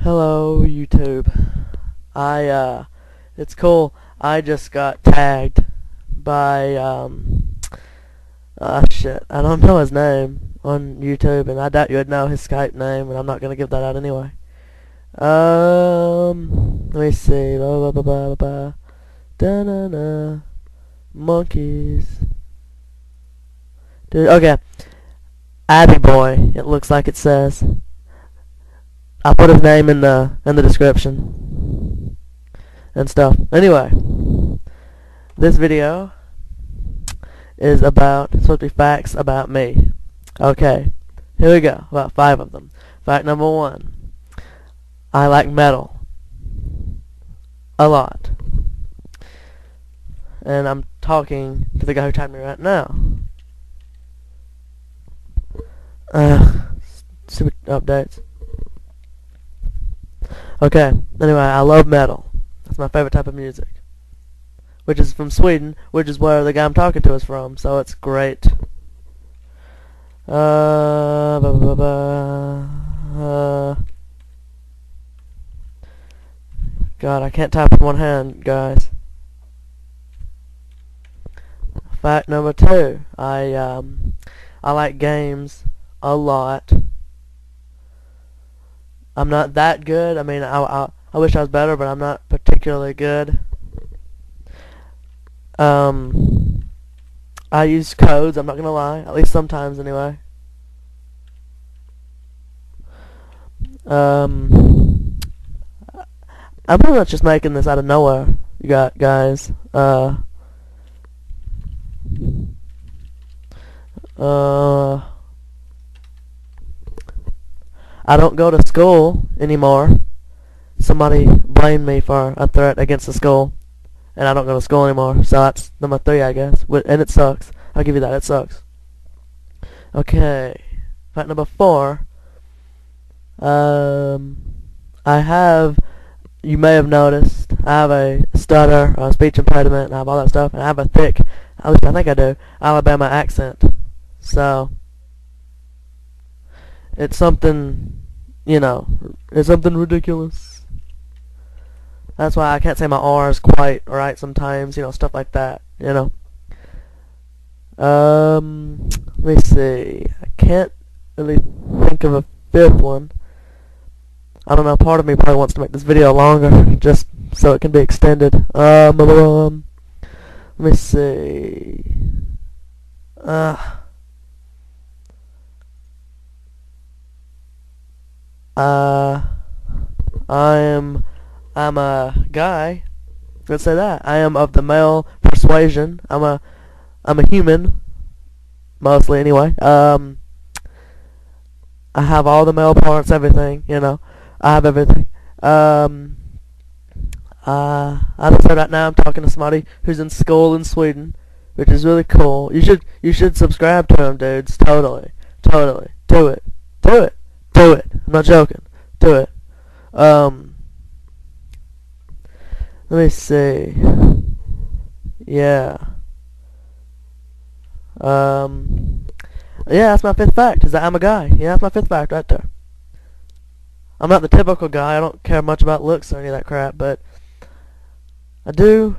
Hello, YouTube. I, uh, it's cool. I just got tagged by, um, ah, shit. I don't know his name on YouTube, and I doubt you would know his Skype name, and I'm not gonna give that out anyway. Um, let me see. Blah, blah, blah, blah, blah. Da na na. Monkeys. Dude, okay. Abbeboy, it looks like it says. I'll put his name in the in the description and stuff. Anyway, this video is about supposed to be facts about me. Okay, here we go. About five of them. Fact number one: I like metal a lot, and I'm talking to the guy who tagged me right now. Uh, stupid updates. Okay, anyway, I love metal. That's my favorite type of music. Which is from Sweden, which is where the guy I'm talking to is from, so it's great. Uh, ba ba ba uh, God, I can't type with one hand, guys. Fact number two, I, um, I like games a lot. I'm not that good. I mean, I, I, I wish I was better, but I'm not particularly good. Um, I use codes, I'm not gonna lie, at least sometimes anyway. Um, I'm pretty much just making this out of nowhere, you got guys. Uh, uh, I don't go to school anymore. Somebody blamed me for a threat against the school, and I don't go to school anymore. So that's number three, I guess. And it sucks. I'll give you that. It sucks. Okay. Fact number four. Um, I have, you may have noticed, I have a stutter, a speech impediment, and I have all that stuff, and I have a thick, at least I think I do, Alabama accent. So, it's something, you know, it's something ridiculous. That's why I can't say my R's quite right sometimes, you know, stuff like that, you know. Um, let me see. I can't really think of a fifth one. I don't know, part of me probably wants to make this video longer, just so it can be extended. Um, um let me see. Uh, Uh, I am, I'm a guy. Let's say that. I am of the male persuasion. I'm a, I'm a human. Mostly, anyway. Um, I have all the male parts, everything, you know. I have everything. Um, uh, I said right now, I'm talking to somebody who's in school in Sweden, which is really cool. You should, you should subscribe to him, dudes. Totally. Totally. Do it. Do it. Do it. I'm not joking. Do it. Um, let me see. Yeah. Um, yeah, that's my fifth fact, is that I'm a guy. Yeah, that's my fifth fact right there. I'm not the typical guy. I don't care much about looks or any of that crap, but I do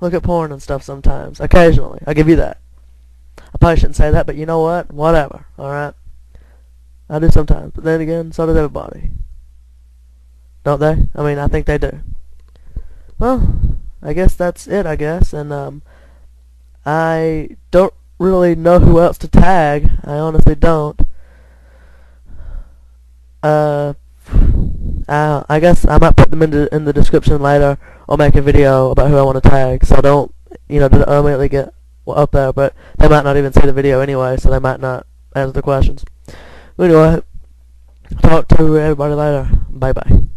look at porn and stuff sometimes. Occasionally. I'll give you that. I probably shouldn't say that, but you know what? Whatever. Alright? I do sometimes, but then again, so does everybody. Don't they? I mean, I think they do. Well, I guess that's it, I guess, and, um, I don't really know who else to tag. I honestly don't. Uh, uh, I guess I might put them in the, in the description later, or make a video about who I want to tag, so don't, you know, immediately get up there, but they might not even see the video anyway, so they might not answer the questions. Anyway, talk to everybody later. Bye bye.